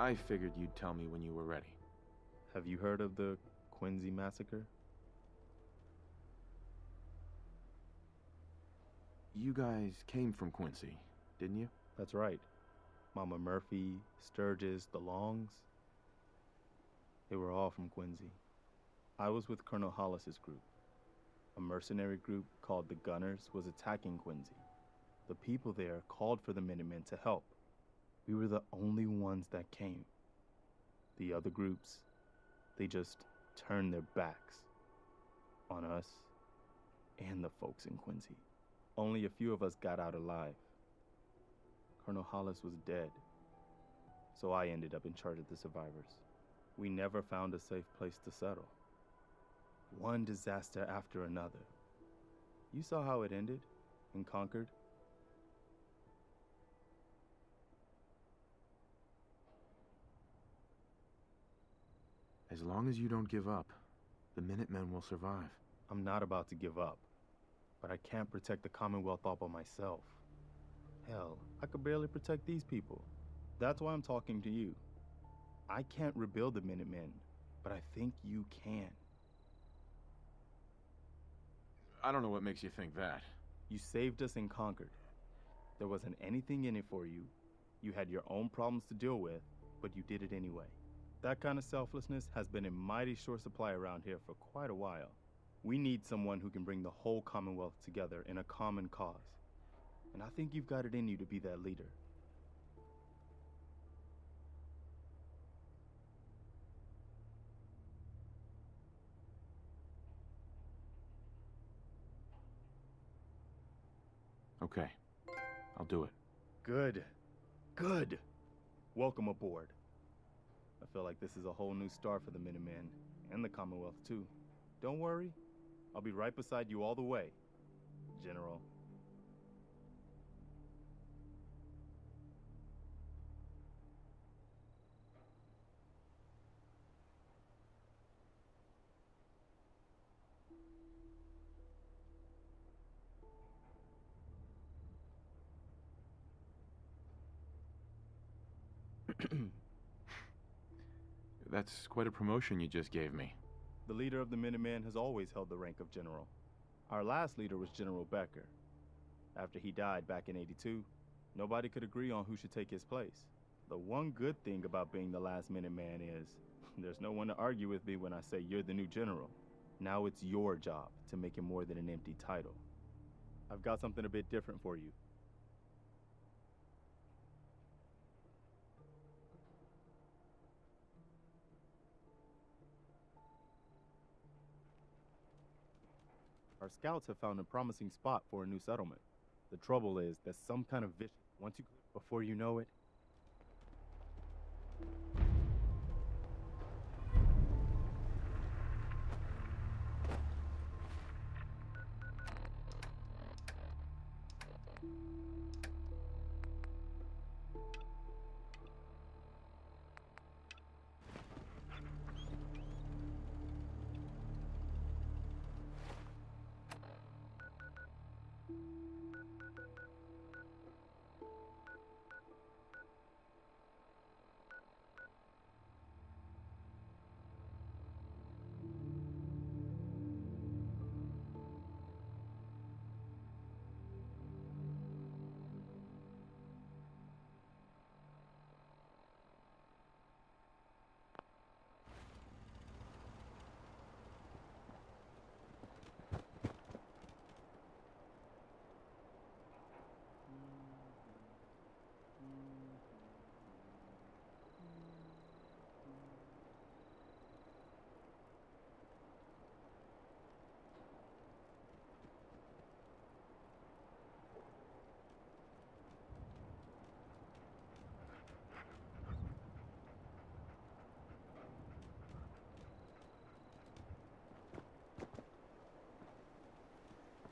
I figured you'd tell me when you were ready. Have you heard of the Quincy Massacre? You guys came from Quincy, didn't you? That's right. Mama Murphy, Sturgis, the Longs. They were all from Quincy. I was with Colonel Hollis's group. A mercenary group called the Gunners was attacking Quincy. The people there called for the Minutemen to help. We were the only ones that came. The other groups, they just turned their backs on us and the folks in Quincy. Only a few of us got out alive. Colonel Hollis was dead, so I ended up in charge of the survivors. We never found a safe place to settle. One disaster after another. You saw how it ended in Concord? As long as you don't give up, the Minutemen will survive. I'm not about to give up, but I can't protect the Commonwealth all by myself. Hell, I could barely protect these people. That's why I'm talking to you. I can't rebuild the Minutemen, but I think you can. I don't know what makes you think that. You saved us in Concord. There wasn't anything in it for you. You had your own problems to deal with, but you did it anyway. That kind of selflessness has been in mighty short supply around here for quite a while. We need someone who can bring the whole Commonwealth together in a common cause. And I think you've got it in you to be that leader. Okay, I'll do it. Good. Good. Welcome aboard. I feel like this is a whole new start for the Minutemen and the Commonwealth, too. Don't worry, I'll be right beside you all the way, General. That's quite a promotion you just gave me. The leader of the Minutemen has always held the rank of general. Our last leader was General Becker. After he died back in 82, nobody could agree on who should take his place. The one good thing about being the last Minuteman is there's no one to argue with me when I say you're the new general. Now it's your job to make it more than an empty title. I've got something a bit different for you. Our scouts have found a promising spot for a new settlement. The trouble is that some kind of vision, once you, before you know it,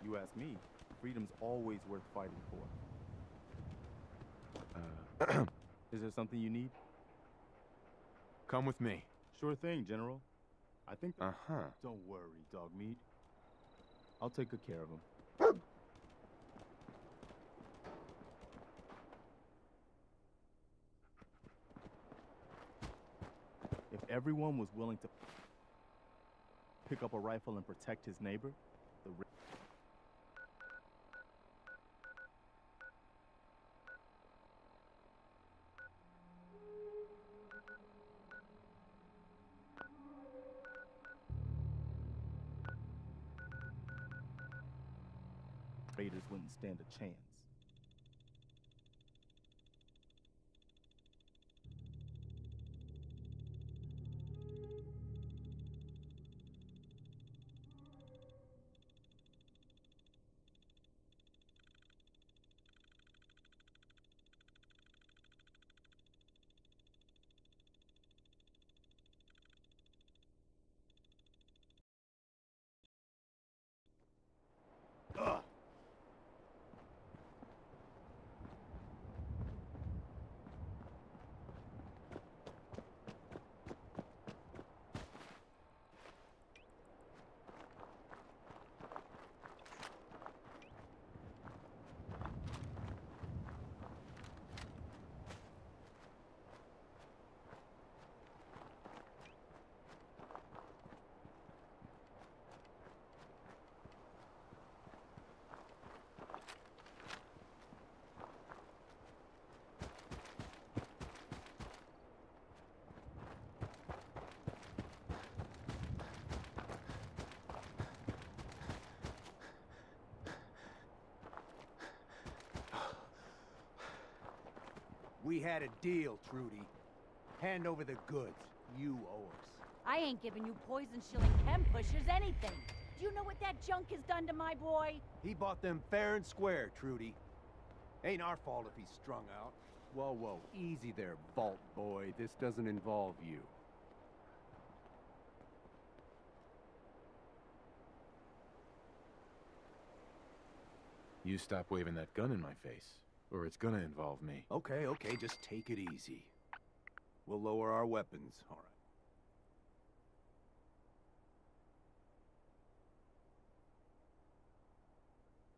you ask me, freedom's always worth fighting for. Uh, Is there something you need? come with me. Sure thing, General. I think. Uh huh. Don't worry, Dogmeat. I'll take good care of him. If everyone was willing to pick up a rifle and protect his neighbor, the wouldn't stand a chance. We had a deal, Trudy. Hand over the goods. You owe us. I ain't giving you poison shilling chem pushers anything. Do you know what that junk has done to my boy? He bought them fair and square, Trudy. Ain't our fault if he's strung out. Whoa, whoa, easy there, Vault Boy. This doesn't involve you. You stop waving that gun in my face, or it's gonna involve me. Okay, okay, just take it easy. We'll lower our weapons, all right.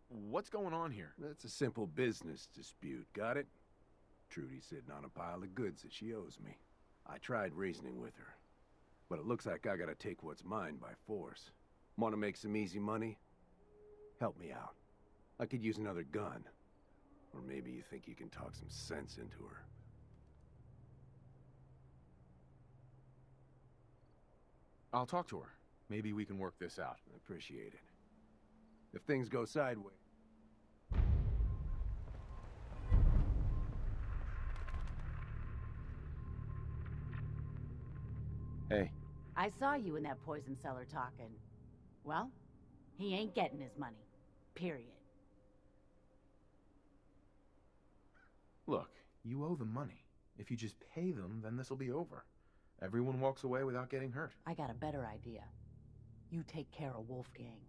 What's going on here? That's a simple business dispute, got it? Trudy's sitting on a pile of goods that she owes me. I tried reasoning with her, but it looks like I gotta take what's mine by force. Want to make some easy money? Help me out. I could use another gun. Or maybe you think you can talk some sense into her. I'll talk to her. Maybe we can work this out. I appreciate it. If things go sideways, Hey, I saw you in that poison cellar talking. Well, he ain't getting his money. Period. Look, you owe them money. If you just pay them, then this'll be over. Everyone walks away without getting hurt. I got a better idea. You take care of Wolfgang.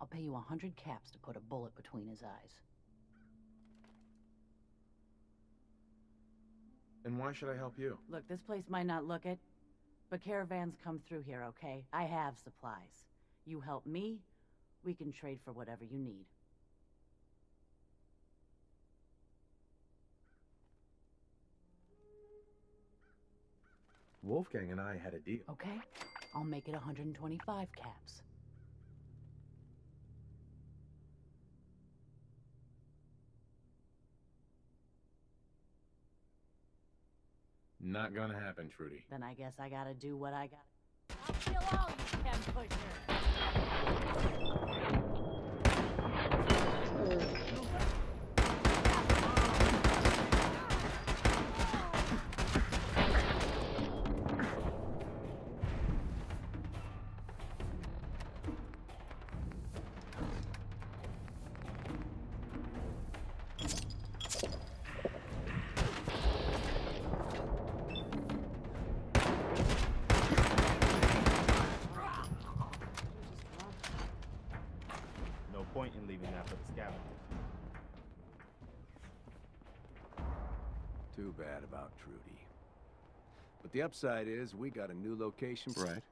I'll pay you a hundred caps to put a bullet between his eyes. And why should I help you? Look, this place might not look it, but caravans come through here, okay? I have supplies. You help me, we can trade for whatever you need. Wolfgang and I had a deal. Okay? I'll make it 125 caps. Not gonna happen, Trudy. Then I guess I gotta do what I gotta. I'll kill all you! Bad about Trudy. But the upside is we got a new location. Right.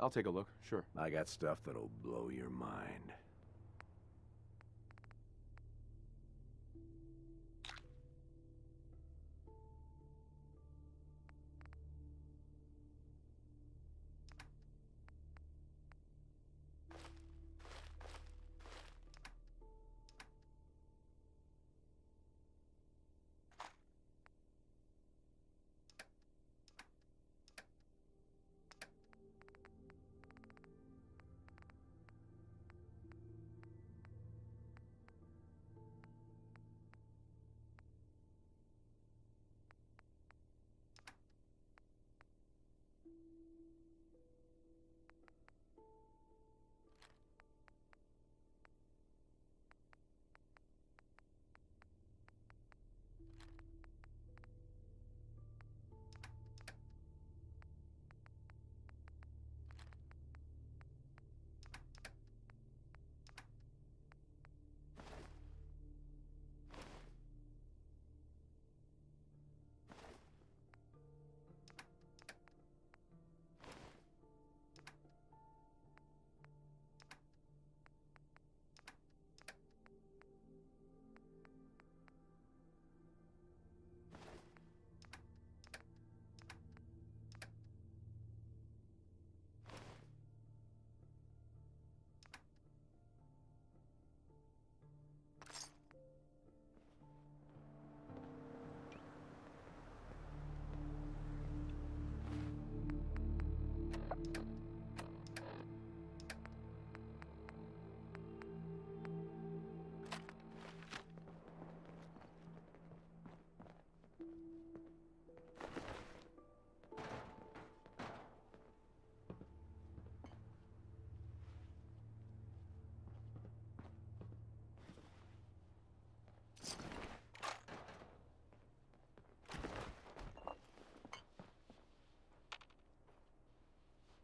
I'll take a look, sure. I got stuff that'll blow your mind.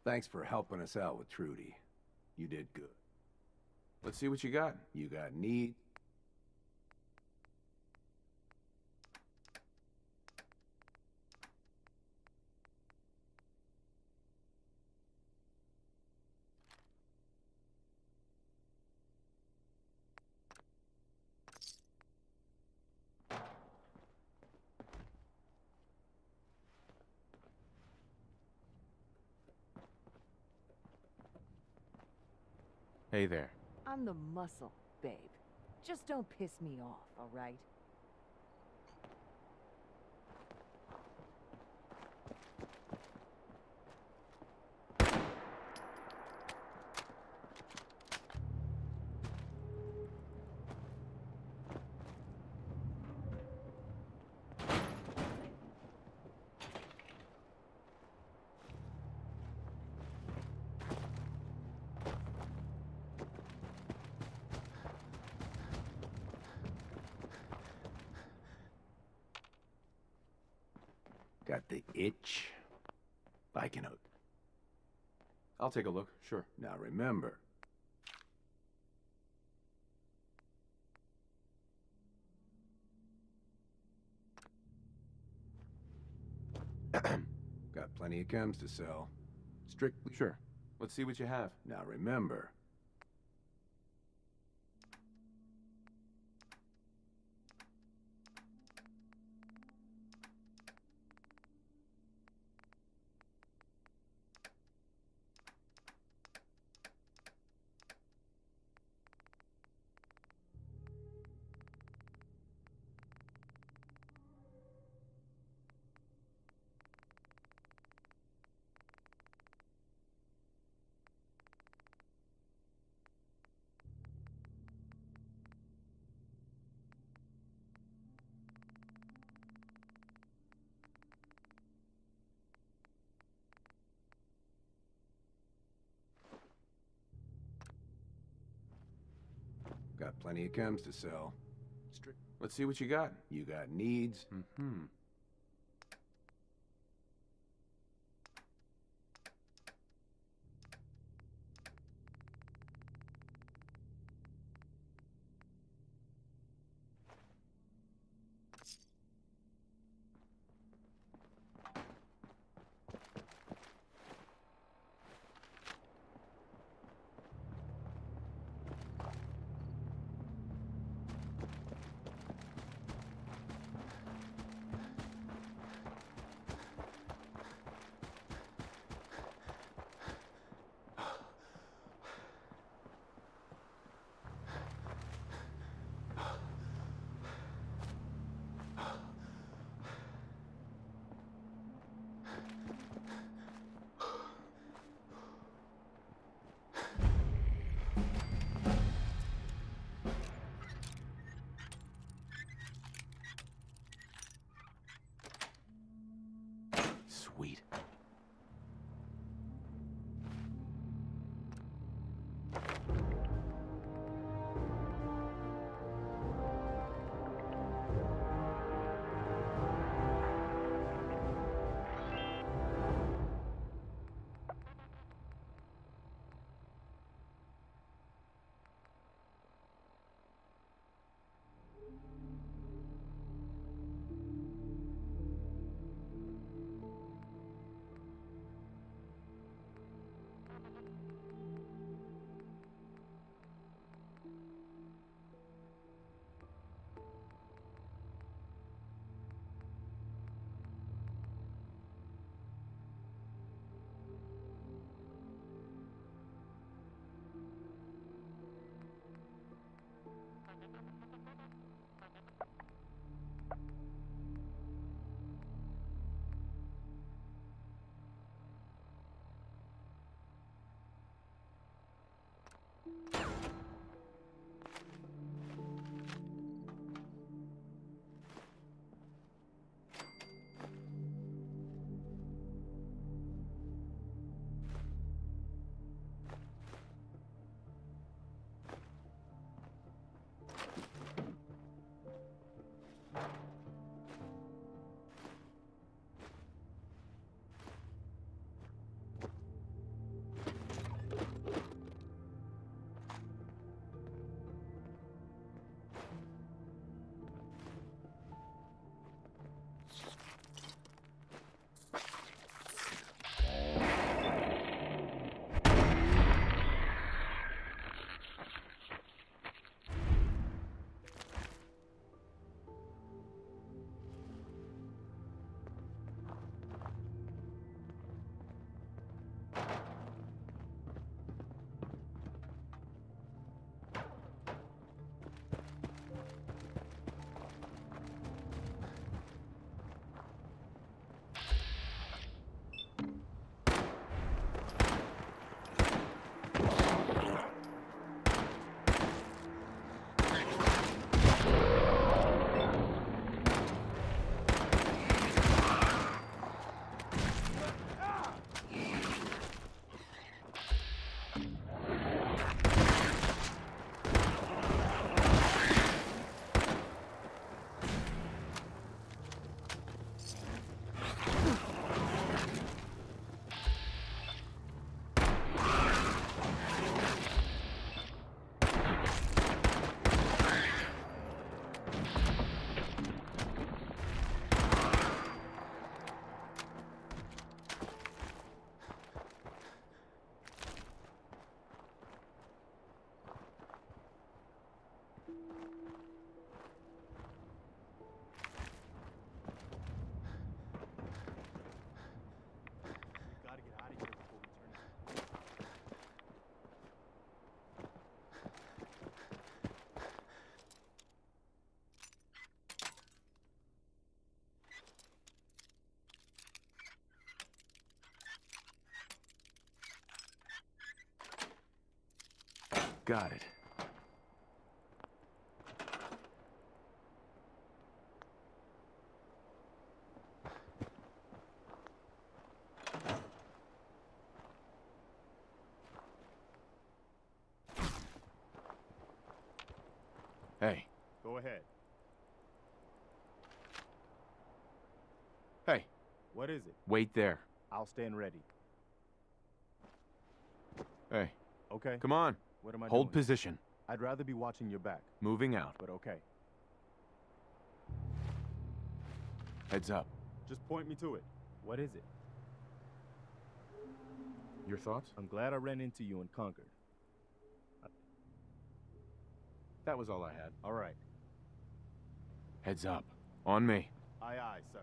Thanks for helping us out with Trudy. You did good. Let's see what you got. You got need. Hey there. I'm the muscle, babe. Just don't piss me off, all right? Got the itch? I can. I'll take a look, sure. Now remember, got plenty of chems to sell. Strictly. Sure. Let's see what you have. Now remember, got plenty of chems to sell. Let's see what you got. You got needs. Mm-hmm. you Got it. Hey, Go ahead. hey, What is it? wait there. I'll stand ready. Hey, Okay. come on. What am I Hold doing? position. I'd rather be watching your back, Moving out. but okay. Heads up. Just point me to it. What is it? Your thoughts? I'm glad I ran into you in Concord. That was all I had. All right. Heads up. On me. Aye, aye, sir.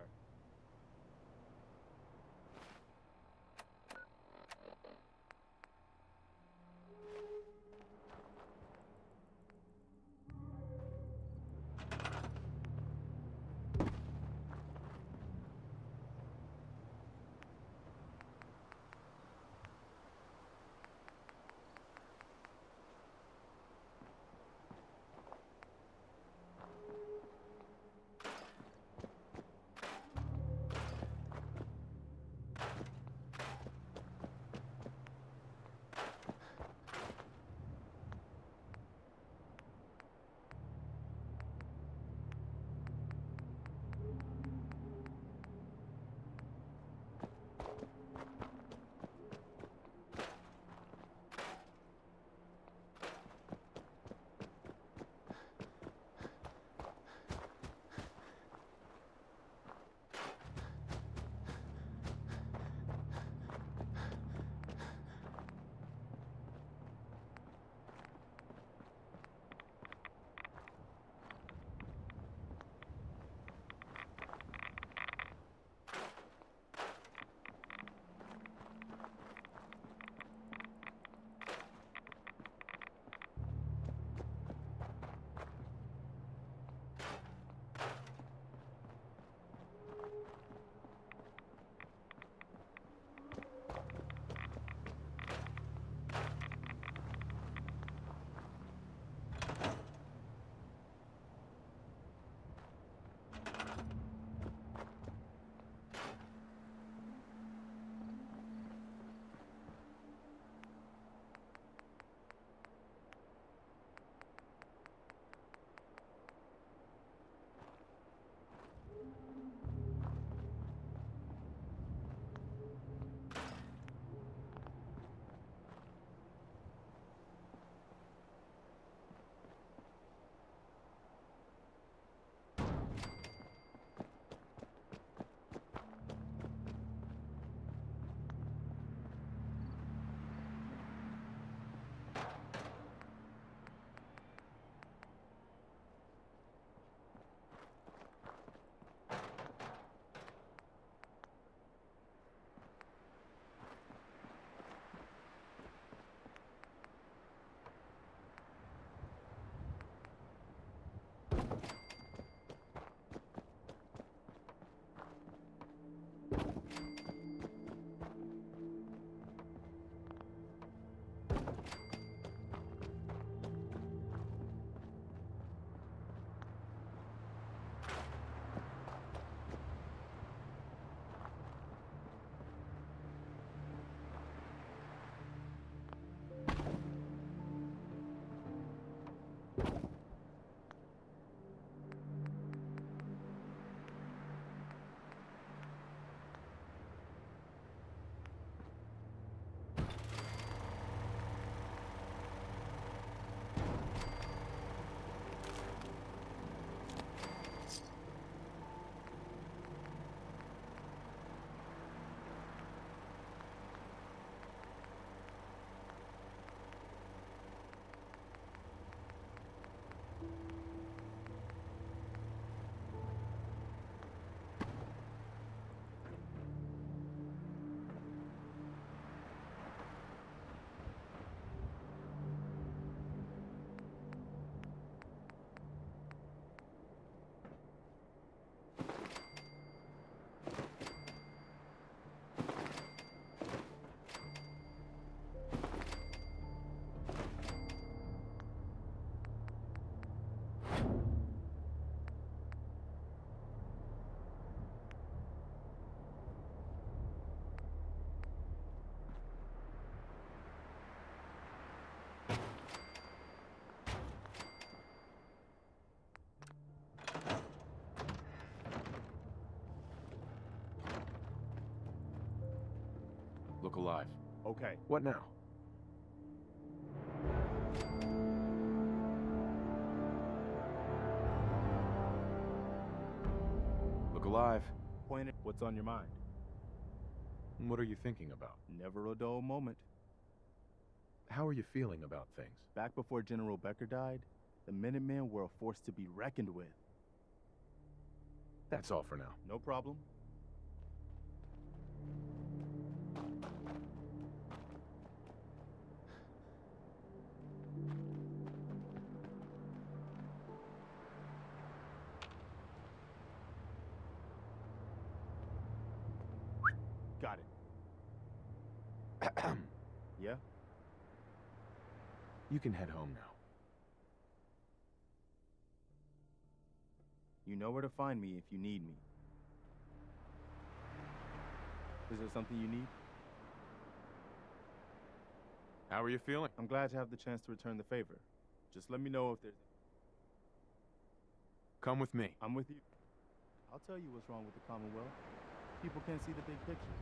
Look alive. Okay. What now? Look alive. Point it. What's on your mind? What are you thinking about? Never a dull moment. How are you feeling about things? Back before General Becker died, the Minutemen were a force to be reckoned with. That's all for now. No problem. You can head home now. You know where to find me if you need me. Is there something you need? How are you feeling? I'm glad to have the chance to return the favor. Just let me know if there's. Come with me. I'm with you. I'll tell you what's wrong with the Commonwealth. People can't see the big picture.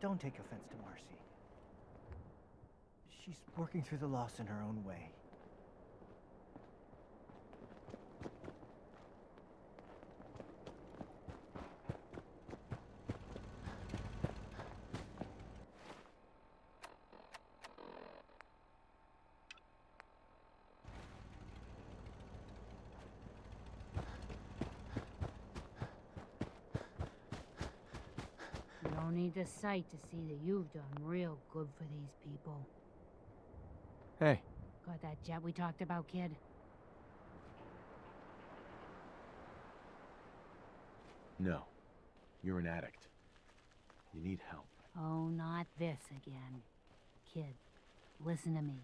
Don't take offense to Marcy. She's working through the loss in her own way. You don't need the sight to see that you've done real good for these people. Hey, Got that jet we talked about, kid? no. You're an addict. You need help. Oh, not this again. Kid, listen to me.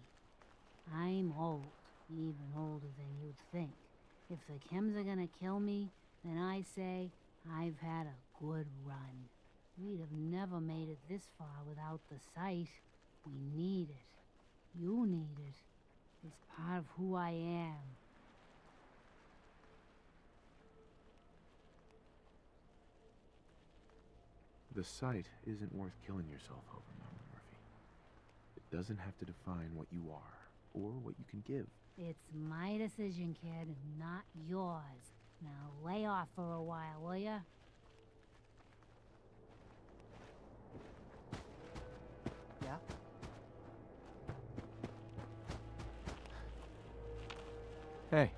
I'm old, even older than you'd think. If the chems are gonna kill me, then I say I've had a good run. We'd have never made it this far without the sight. We need it. You need it. It's part of who I am. The sight isn't worth killing yourself over, Mama Murphy. It doesn't have to define what you are or what you can give. It's my decision, kid, not yours. Now lay off for a while, will ya? Yeah? Hey,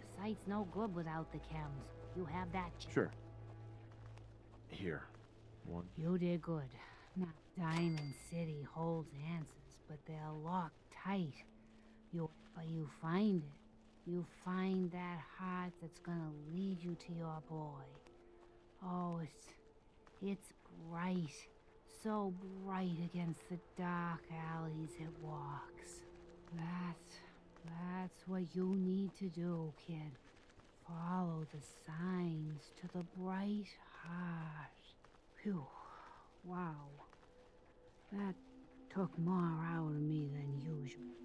The sight's no good without the chems. You have that, sure. Here. One. You did good. Now, Diamond City holds answers, but they're locked tight. You, but you find it. You find that heart that's gonna lead you to your boy. Oh, it's, it's bright, so bright against the dark alleys it walks. That's That's what you need to do, kid. Follow the signs to the bright heart. Phew. Wow. That took more out of me than usual.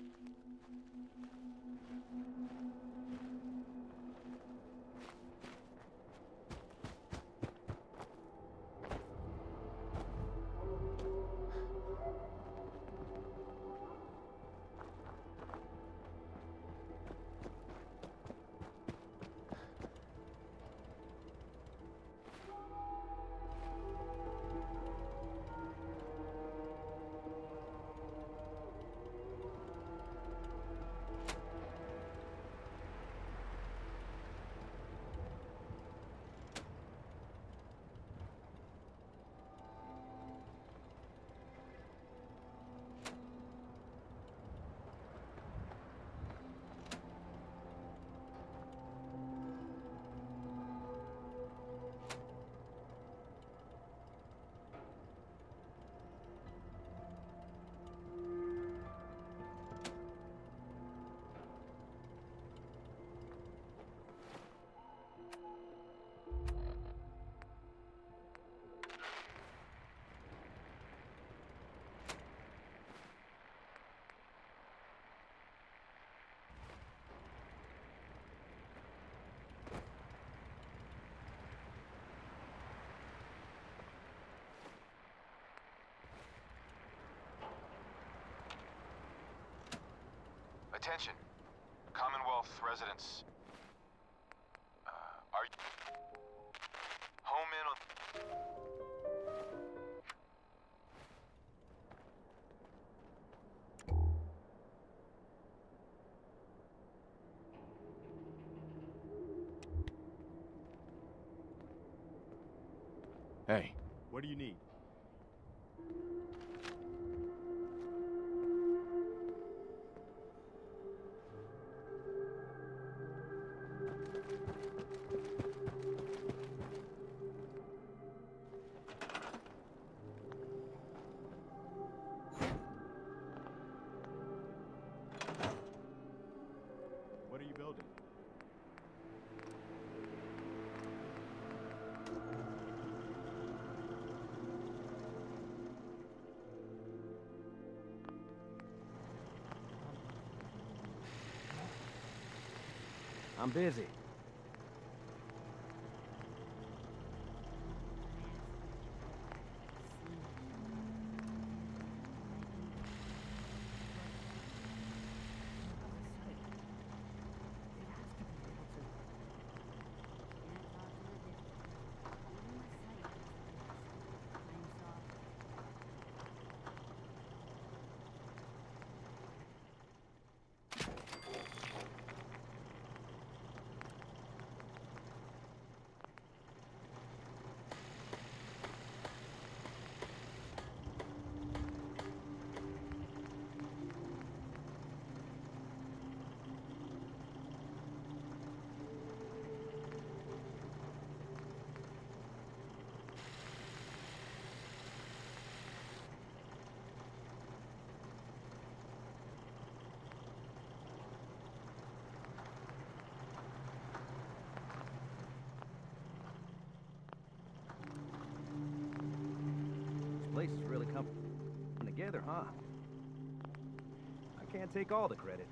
Commonwealth residents. Uh, are you... Home in on... Hey, What do you need? I'm busy. This place is really coming together, huh? I can't take all the credit.